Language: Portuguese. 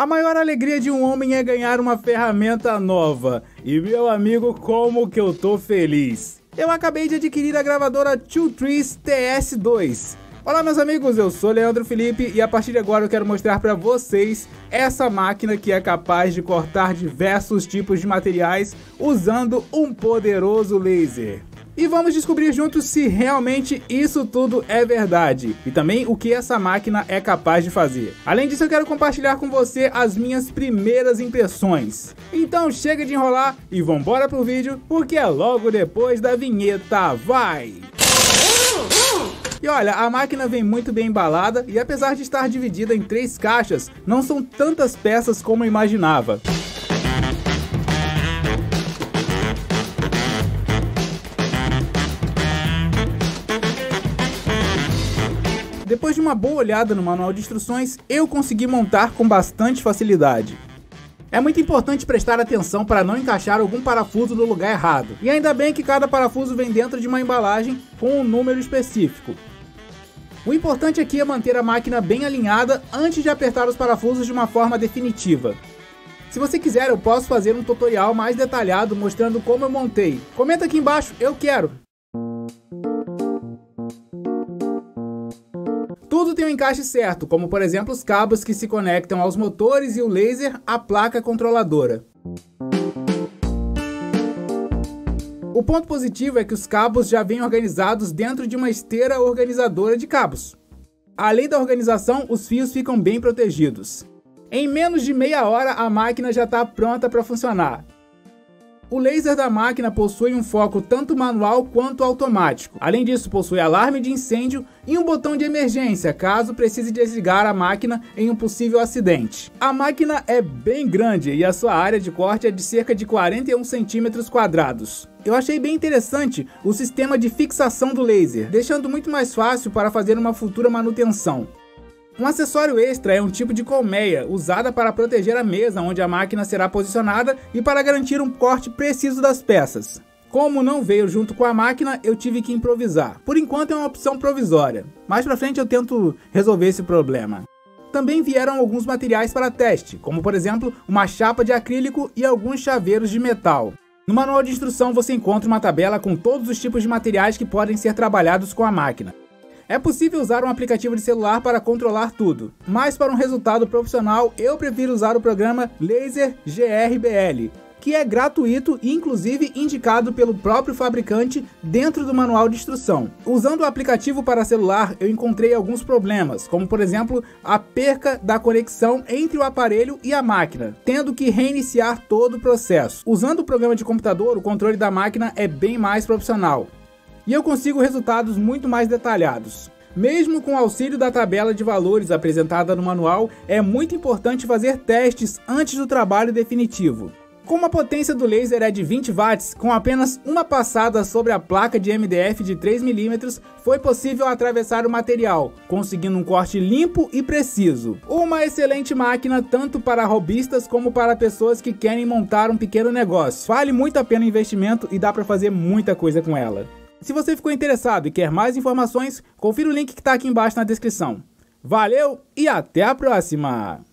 A maior alegria de um homem é ganhar uma ferramenta nova. E meu amigo, como que eu tô feliz! Eu acabei de adquirir a gravadora Two Trees TS2. Olá meus amigos, eu sou Leandro Felipe e a partir de agora eu quero mostrar para vocês essa máquina que é capaz de cortar diversos tipos de materiais usando um poderoso laser e vamos descobrir juntos se realmente isso tudo é verdade e também o que essa máquina é capaz de fazer. Além disso, eu quero compartilhar com você as minhas primeiras impressões. Então chega de enrolar e vambora pro vídeo, porque é logo depois da vinheta, vai! E olha, a máquina vem muito bem embalada e apesar de estar dividida em três caixas, não são tantas peças como eu imaginava. Depois de uma boa olhada no manual de instruções, eu consegui montar com bastante facilidade. É muito importante prestar atenção para não encaixar algum parafuso no lugar errado. E ainda bem que cada parafuso vem dentro de uma embalagem com um número específico. O importante aqui é manter a máquina bem alinhada antes de apertar os parafusos de uma forma definitiva. Se você quiser, eu posso fazer um tutorial mais detalhado mostrando como eu montei. Comenta aqui embaixo, eu quero! Tudo tem um encaixe certo, como por exemplo os cabos que se conectam aos motores e o laser à placa controladora. O ponto positivo é que os cabos já vêm organizados dentro de uma esteira organizadora de cabos. Além da organização, os fios ficam bem protegidos. Em menos de meia hora, a máquina já está pronta para funcionar. O laser da máquina possui um foco tanto manual quanto automático. Além disso, possui alarme de incêndio e um botão de emergência, caso precise desligar a máquina em um possível acidente. A máquina é bem grande e a sua área de corte é de cerca de 41 centímetros quadrados. Eu achei bem interessante o sistema de fixação do laser, deixando muito mais fácil para fazer uma futura manutenção. Um acessório extra é um tipo de colmeia usada para proteger a mesa onde a máquina será posicionada e para garantir um corte preciso das peças. Como não veio junto com a máquina, eu tive que improvisar. Por enquanto é uma opção provisória. Mais pra frente eu tento resolver esse problema. Também vieram alguns materiais para teste, como por exemplo uma chapa de acrílico e alguns chaveiros de metal. No manual de instrução você encontra uma tabela com todos os tipos de materiais que podem ser trabalhados com a máquina. É possível usar um aplicativo de celular para controlar tudo, mas para um resultado profissional eu prefiro usar o programa Laser GRBL, que é gratuito e inclusive indicado pelo próprio fabricante dentro do manual de instrução. Usando o aplicativo para celular, eu encontrei alguns problemas, como por exemplo a perca da conexão entre o aparelho e a máquina, tendo que reiniciar todo o processo. Usando o programa de computador, o controle da máquina é bem mais profissional e eu consigo resultados muito mais detalhados. Mesmo com o auxílio da tabela de valores apresentada no manual, é muito importante fazer testes antes do trabalho definitivo. Como a potência do laser é de 20 watts, com apenas uma passada sobre a placa de MDF de 3mm, foi possível atravessar o material, conseguindo um corte limpo e preciso. Uma excelente máquina tanto para robistas como para pessoas que querem montar um pequeno negócio. Vale muito a pena o investimento e dá para fazer muita coisa com ela. Se você ficou interessado e quer mais informações, confira o link que está aqui embaixo na descrição. Valeu e até a próxima!